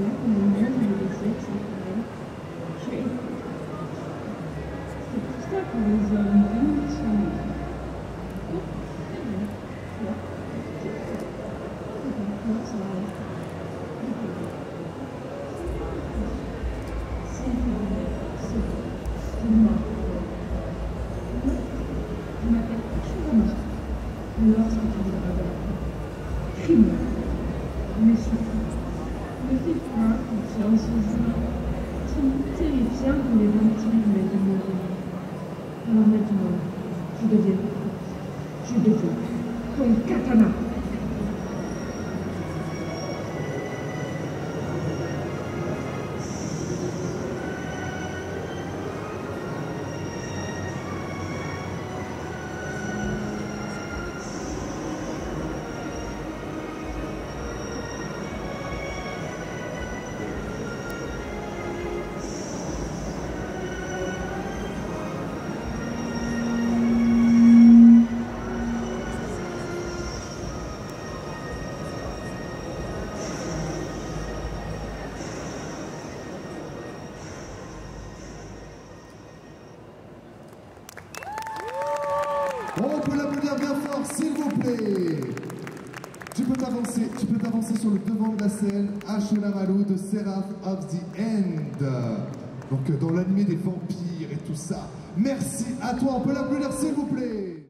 voilà comment le monde il est fait, ça pareil. C'est pour ça que les hommes vivent sont... Oh, très bien. Là. Là, ça va. C'est vrai, c'est vrai. C'est moi. Je m'appelle Ashurama. Alors, ce que tu Alors maintenant, je deviens Je deviens ton katana. On peut l'applaudir bien fort, s'il vous plaît. Tu peux t'avancer, tu peux t'avancer sur le devant de la scène, Ashunamaru de Seraph of the End. Donc dans l'animé des vampires et tout ça. Merci à toi, on peut l'applaudir s'il vous plaît.